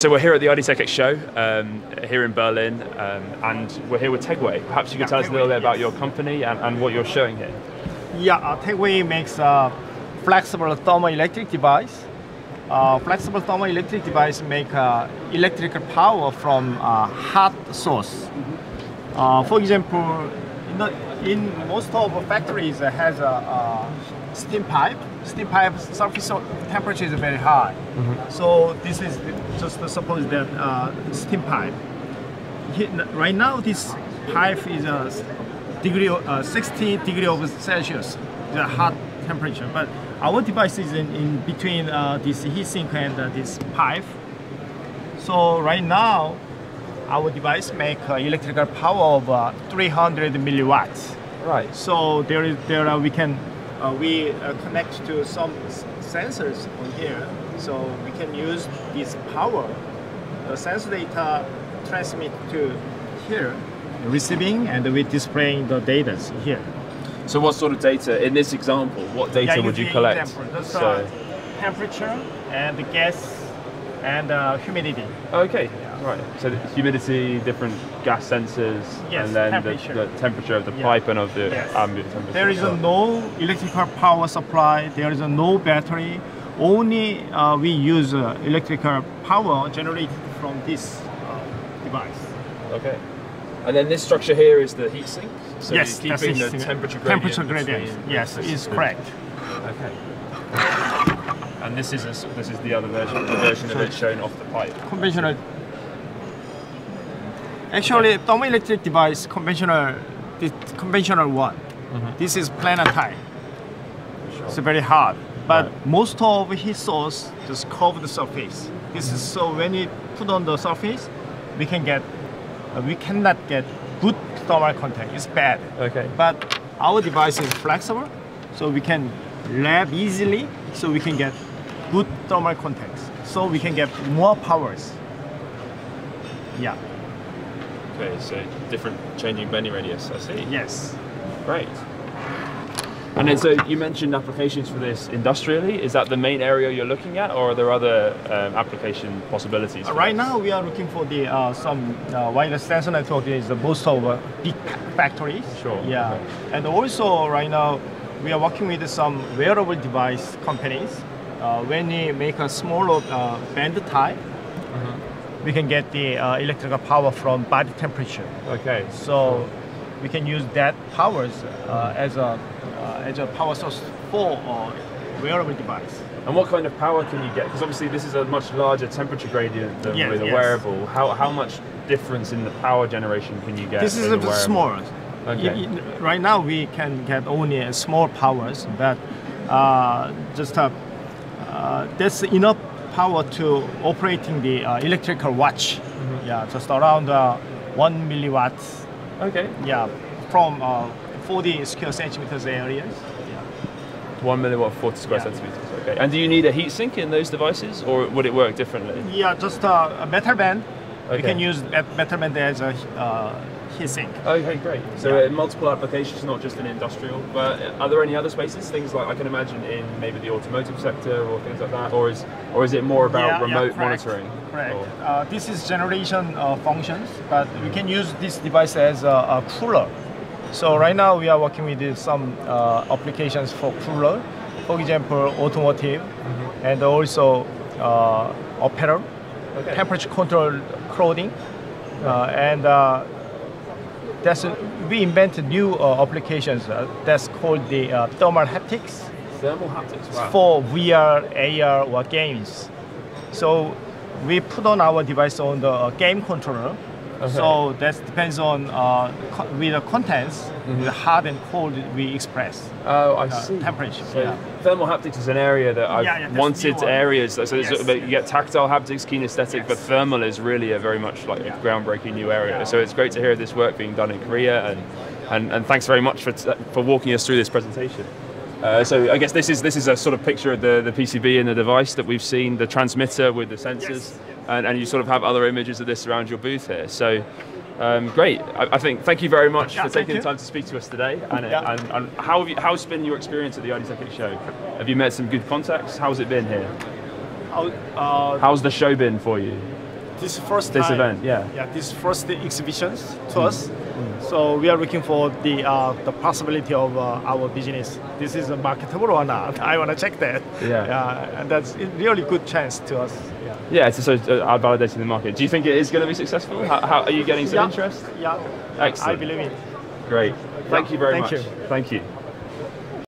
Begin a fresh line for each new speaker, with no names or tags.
So we're here at the IDTechEx show um, here in Berlin, um, and we're here with Tegway. Perhaps you could
Yeah,
tell us a little bit about
yes.
your company and, and what you're showing here.
Yeah, uh, Tegway makes a flexible thermoelectric device. Uh, flexible thermoelectric device make uh, electrical power from a hot source. Uh, for example, in, the, in most of the factories uh, has a, uh steam pipe. Steam pipe surface temperature is very high. So this is just suppose that uh, steam pipe. Right now this pipe is a degree uh, 60 degree of Celsius, the hot temperature. But our device is in, in between uh, this heat sink and uh, this pipe. So right now, our device make uh, electrical power of uh, 300 milliwatts.
Right.
So there is there are, we can uh, we uh, connect to some sensors on here, so we can use this power. The sensor data transmit to here, receiving, and we displaying the data here.
So what sort of data, in this example, what data
Yeah,
would you collect?
Example. That's,
So,
uh, temperature and the gas and uh, humidity.
okay, right. So the humidity, different gas sensors,
Yes,
and then
temperature.
The, the temperature of the
Yeah.
pipe and of the
Yes.
ambient temperature.
There is no electrical power supply. There is no battery. Only uh, we use uh, electrical power generated from this uh, device.
Okay. And then this structure here is the heat sink. So
yes,
you're keeping the temperature gradient.
Temperature gradient. Yes, is correct.
Okay. And this is a, this is the other version, the version of it shown off the pipe.
Conventional. Actually, thermoelectric device conventional, this conventional one.
Mm-hmm.
This is planar type. It's very hard, but
Right.
most of heat source just cover the surface. This is so when you put on the surface, we can get, uh, we cannot get good thermal contact. It's bad.
Okay.
But our device is flexible, so we can lab easily, so we can get good thermal contacts. So we can get more powers. Yeah.
Okay, so different changing bending radius. I see.
Yes.
Great. And then, so you mentioned applications for this industrially. Is that the main area you're looking at, or are there other um, application possibilities?
Right
this?
now, we are looking for the uh, some uh, wireless sensor network is the most of uh, big factories.
Sure,
Yeah.
okay.
And also, right now, we are working with some wearable device companies. Uh, when they make a smaller uh, band type,
Mm-hmm.
We can get the uh, electrical power from body temperature.
Okay.
So we can use that powers uh, as a uh, as a power source for our wearable device.
And what kind of power can you get? Because obviously this is a much larger temperature gradient than
Yes,
with a
yes.
wearable. How, how much difference in the power generation can you get?
This is a
a
bit
wearable?
small.
Okay.
Y- y- Right now we can get only uh, small powers, but uh, just uh, uh, that's enough power to operating the uh, electrical watch.
Mm-hmm.
Yeah, just around uh, one milliwatts.
Okay.
Yeah, from uh, 40 square centimeters areas. Yeah.
One milliwatt, 40 square
Yeah.
centimeters. Okay. And do you need a heat sink in those devices, or would it work differently?
Yeah, just uh, a metal band. We
Okay.
can use band as a uh, heat sink.
Okay, great. So
Yeah.
uh, multiple applications, not just in industrial. But are there any other spaces? Things like I can imagine in maybe the automotive sector or things like that, or is or is it more about
Yeah, yeah,
remote
correct,
monitoring?
Correct.
Or-
Uh, this is generation uh, functions, but we can use this device as a, a cooler. So right now we are working with some uh, applications for cooler, for example, automotive,
Mm-hmm.
and also uh, apparel,
Okay.
temperature control clothing, uh, and uh, that's we invented new uh, applications uh, that's called the uh, thermal haptics
Thermal haptics. Wow.
for VR, AR, or games. So we put on our device on the game controller. So that depends on uh, with the contents, the hot and cold we express
Oh, I
uh,
see.
temperature.
So
yeah.
thermal haptics is an area that I've
Yeah, yeah,
wanted areas. So
Yes.
you get tactile haptics, kinesthetic, but thermal is really a very much like groundbreaking new area. So it's great to hear this work being done in Korea, and and, and thanks very much for t- for walking us through this presentation. Uh, so I guess this is this is a sort of picture of the, the PCB and the device that we've seen, the transmitter with the sensors,
Yes.
And, and you sort of have other images of this around your booth here. So um, great. I, I think thank you very much
Yeah,
for taking the time to speak to us today. And,
Yeah.
and, and how have you, how's been your experience at the IDTech show? Have you met some good contacts? How's it been here?
How- uh,
How's the show been for you?
This first
This
time,
event, yeah.
yeah, this first exhibitions to us. So we are looking for the uh, the possibility of uh, our business. This is a marketable or not? I want to check that.
Yeah.
yeah, and that's a really good chance to us. Yeah.
Yeah, so, so uh, are validating the market. Do you think it is going to be successful? How, how are you getting some
yeah.
interest?
Yeah.
Excellent.
I believe it.
Great. Thank you very
thank
much.
you.
Thank you.